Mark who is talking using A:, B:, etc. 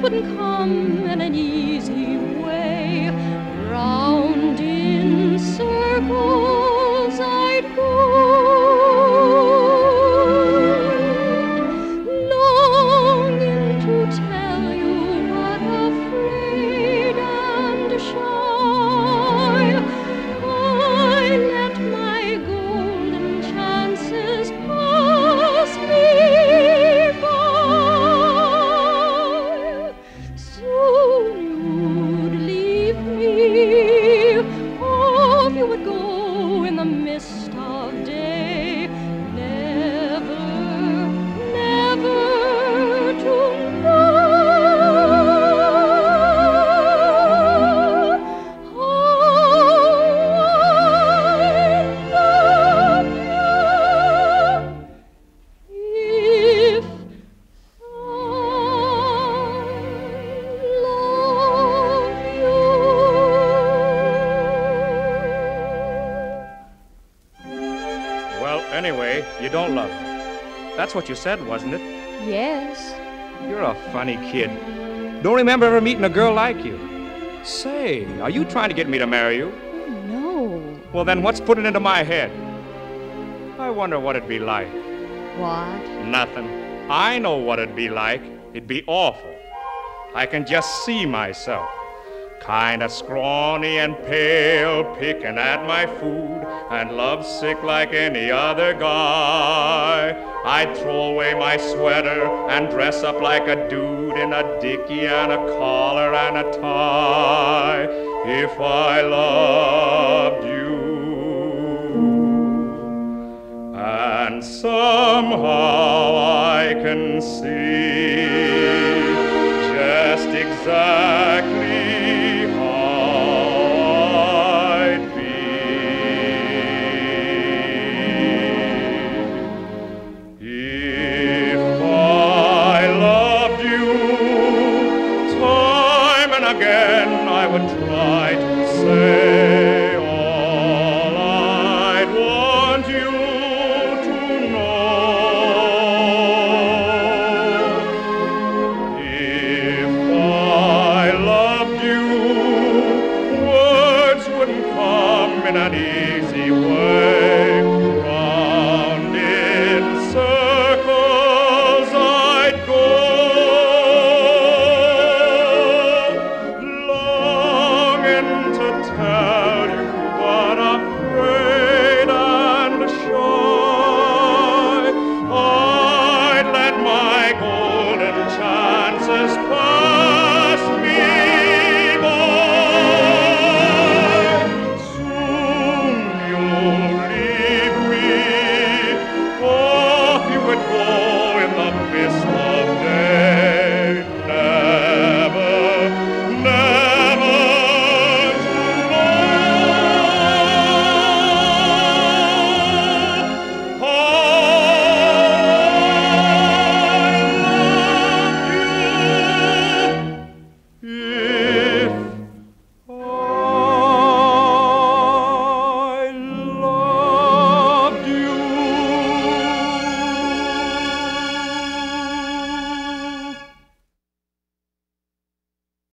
A: wouldn't come.
B: Anyway, you don't love me. That's what you said, wasn't it?
A: Yes.
B: You're a funny kid. Don't remember ever meeting a girl like you. Say, are you trying to get me to marry you?
A: No.
B: Well, then what's putting into my head? I wonder what it'd be like.
A: What?
B: Nothing. I know what it'd be like. It'd be awful. I can just see myself. Kinda scrawny and pale, picking at my food, and lovesick like any other guy. I'd throw away my sweater and dress up like a dude in a dicky and a collar and a tie. If I loved you. And somehow I can see just exactly again I would try to say.